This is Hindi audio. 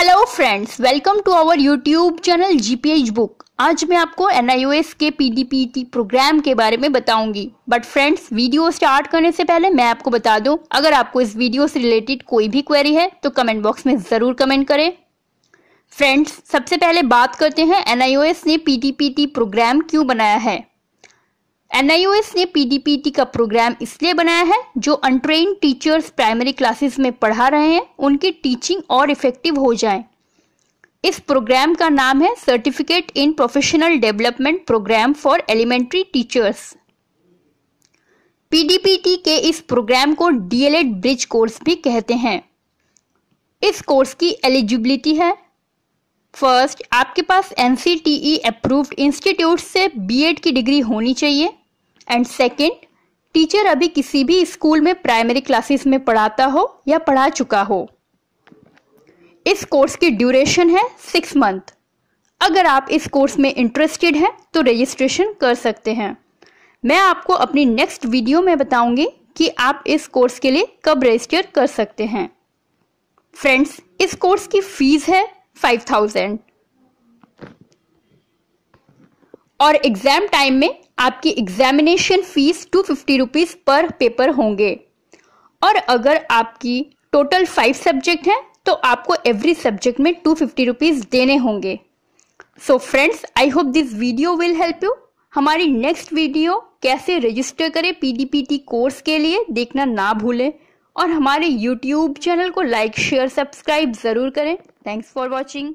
Friends welcome to our YouTube channel GPH book आज मैं आपको एनआईओएस के पीडीपीटी प्रोग्राम के बारे में बताऊँगी। बट फ्रेंड्स वीडियो स्टार्ट करने से पहले मैं आपको बता दूँ, अगर आपको इस वीडियो से रिलेटेड कोई भी क्वेरी है तो कमेंट बॉक्स में ज़रूर कमेंट करें। फ्रेंड्स सबसे पहले बात करते हैं एनआईओएस ने पीडीपीटी प्रोग्राम क्यों बनाया है। एनआईओएस ने पीडीपीटी का प्रोग्राम इसलिए बनाया है जो अनट्रेन टीचर्स प्राइमरी क्लासेस में पढ़ा रहे हैं, उनकी टीचिंग और इफ़ेक्टिव हो जाए। इस प्रोग्राम का नाम है certificate in professional development programme for elementary teachers PDPT के इस प्रोग्राम को डीएलएड ब्रिज कोर्स भी कहते हैं। इस कोर्स की एलिजिबिलिटी है। फ़र्स्ट आपके पास NCTE अप्रूव्ड इंस्टीट्यूट से बीएड की डिग्री होनी चाहिए। एंड सेकेंड टीचर अभी किसी भी स्कूल में प्राइमरी क्लासेस में पढ़ाता हो या पढ़ा चुका हो। इस कोर्स की ड्यूरेशन है सिक्स मंथ अगर आप इस कोर्स में इंटरेस्टेड हैं तो रजिस्ट्रेशन कर सकते हैं। मैं आपको अपनी नेक्स्ट वीडियो में बताऊँगी कि आप इस कोर्स के लिए कब रजिस्टर कर सकते हैं। फ्रेंड्स इस कोर्स की फ़ीस है फाइव थाउज़ेंड और एग्ज़ाम टाइम में आपकी examination fees two fifty rupees पर पेपर होंगे। और अगर आपकी टोटल फाइव सब्जेक्ट हैं तो आपको एवरी सब्जेक्ट में टू फिफ्टी रुपीज़ देने होंगे। So friends I hope this video will help you हमारी नेक्स्ट वीडियो कैसे रजिस्टर करें पीडीपीटी कोर्स के लिए, देखना ना भूलें। और हमारे यूट्यूब चैनल को लाइक शेयर सब्सक्राइब ज़रूर करें। Thanks for watching